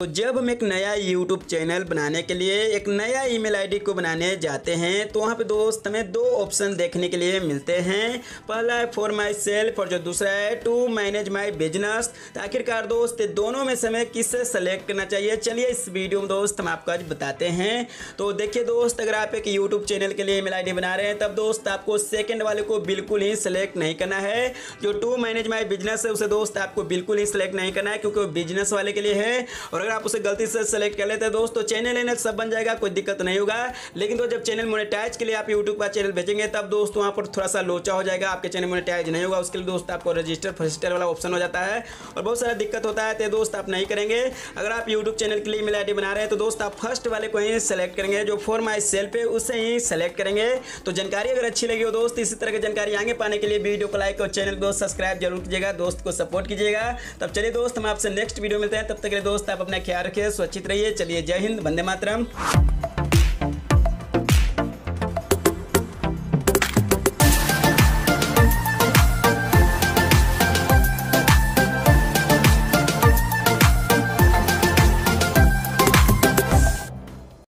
तो जब हम एक नया YouTube चैनल बनाने के लिए, एक नया ईमेल आईडी को बनाने जाते हैं तो वहाँ पे दोस्त हमें दो ऑप्शन देखने के लिए मिलते हैं। पहला है फॉर माई सेल्फ और जो दूसरा है टू मैनेज माई बिज़नेस तो आखिरकार दोस्त, दोनों में से हमें किससे सेलेक्ट करना चाहिए? चलिए इस वीडियो में दोस्त हम आपको आज बताते हैं। तो देखिए दोस्त, अगर आप एक यूट्यूब चैनल के लिए ईमेल आई बना रहे हैं, तब दोस्त आपको सेकेंड वाले को बिल्कुल ही सिलेक्ट नहीं करना है। जो टू मैनेज माई बिज़नेस है, उसे दोस्त आपको बिल्कुल ही सिलेक्ट नहीं करना है, क्योंकि वो बिज़नेस वाले के लिए है। और अगर आप उसे गलती से सेलेक्ट कर लेते हैं दोस्तों चैनल एनल सब बन जाएगा, कोई दिक्कत नहीं होगा। लेकिन तो जब चैनल मोनेटाइज के लिए आप यूट्यूब का चैनल भेजेंगे, तब दोस्तों वहाँ पर थोड़ा सा लोचा हो जाएगा, आपके चैनल मोनेटाइज नहीं होगा। उसके लिए दोस्त, आपको रजिस्टर फजिस्टर वाला ऑप्शन हो जाता है और बहुत सारा दिक्कत होता है तो दोस्त आप नहीं करेंगे। अगर आप यूट्यूब चैनल के लिए ईमेल आईडी बना रहे हैं तो दोस्त आप फ़र्स्ट वाले को ही सेलेक्ट करेंगे, जो फॉर माई सेल्फ है, उसे ही सेलेक्ट करेंगे। तो जानकारी अगर अच्छी लगी हो दोस्त, इसी तरह की जानकारी आगे पाने के लिए वीडियो को लाइक और चैनल को सब्सक्राइब ज़रूर कीजिएगा, दोस्त को सपोर्ट कीजिएगा। तब चलिए दोस्त, हम आपसे नेक्स्ट वीडियो मिलते हैं, तब तक के लिए दोस्त, आप अपना ख्याल रखिए सुरक्षित रहिए चलिए जय हिंद वंदे मातरम।